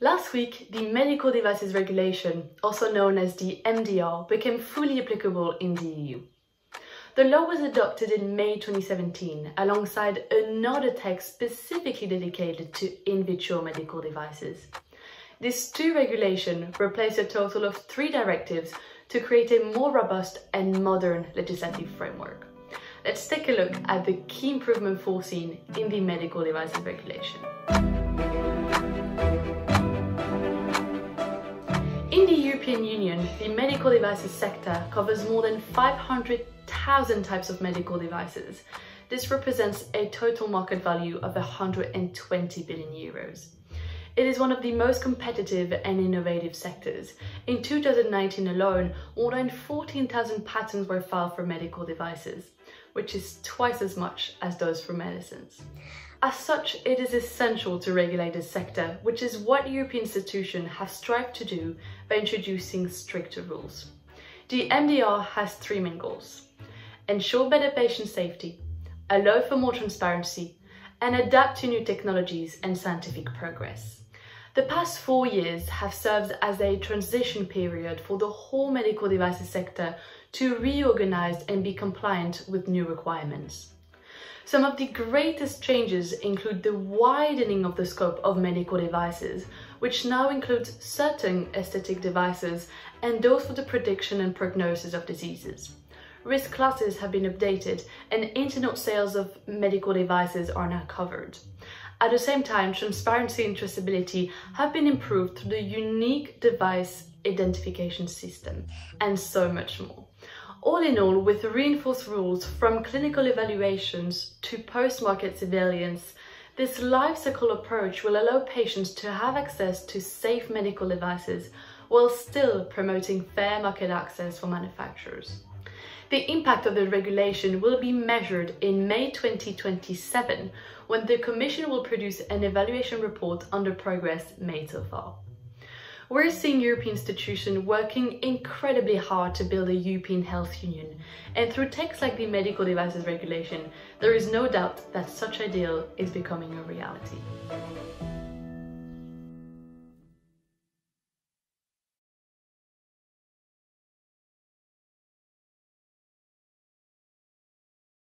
Last week, the Medical Devices Regulation, also known as the MDR, became fully applicable in the EU. The law was adopted in May 2017 alongside another text specifically dedicated to in vitro medical devices. These two regulations replace a total of three directives to create a more robust and modern legislative framework. Let's take a look at the key improvement foreseen in the Medical Devices Regulation. European Union, the medical devices sector covers more than 500,000 types of medical devices. This represents a total market value of 120 billion euros. It is one of the most competitive and innovative sectors. In 2019 alone, more than 14,000 patents were filed for medical devices, which is twice as much as those for medicines. As such, it is essential to regulate this sector, which is what European institutions have strived to do by introducing stricter rules. The MDR has three main goals. Ensure better patient safety, allow for more transparency, and adapt to new technologies and scientific progress. The past four years have served as a transition period for the whole medical devices sector to reorganize and be compliant with new requirements. Some of the greatest changes include the widening of the scope of medical devices, which now includes certain aesthetic devices and those for the prediction and prognosis of diseases. Risk classes have been updated and internet sales of medical devices are now covered. At the same time, transparency and traceability have been improved through the unique device identification system and so much more. All in all, with reinforced rules from clinical evaluations to post-market surveillance, this life cycle approach will allow patients to have access to safe medical devices while still promoting fair market access for manufacturers. The impact of the regulation will be measured in May 2027 when the Commission will produce an evaluation report on the progress made so far. We're seeing European institutions working incredibly hard to build a European health union, and through texts like the Medical Devices Regulation, there is no doubt that such ideal is becoming a reality.